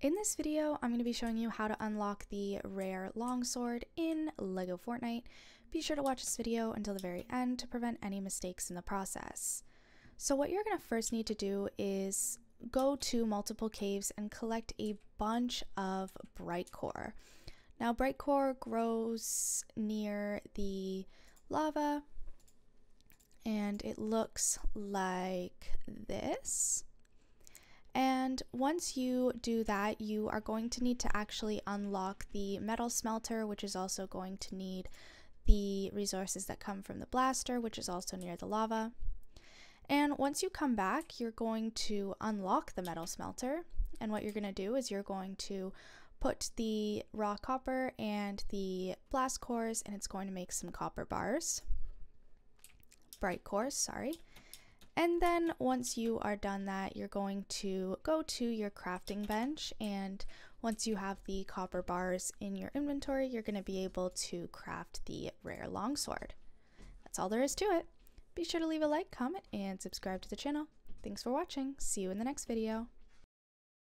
In this video, I'm going to be showing you how to unlock the rare longsword in LEGO Fortnite. Be sure to watch this video until the very end to prevent any mistakes in the process. So what you're going to first need to do is go to multiple caves and collect a bunch of bright core. Now bright core grows near the lava and it looks like this. And once you do that, you are going to need to actually unlock the metal smelter, which is also going to need the resources that come from the blaster, which is also near the lava. And once you come back, you're going to unlock the metal smelter. And what you're going to do is you're going to put the raw copper and the blast cores, and it's going to make some copper bars. Bright cores, sorry. And then once you are done that, you're going to go to your crafting bench and once you have the copper bars in your inventory, you're going to be able to craft the rare longsword. That's all there is to it. Be sure to leave a like, comment, and subscribe to the channel. Thanks for watching. See you in the next video.